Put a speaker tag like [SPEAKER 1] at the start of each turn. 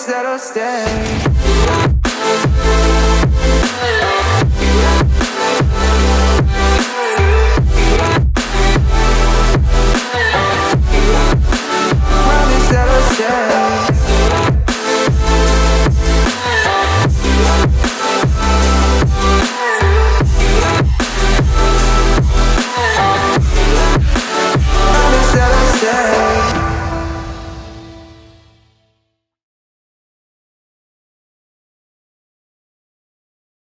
[SPEAKER 1] promise that I'll stay.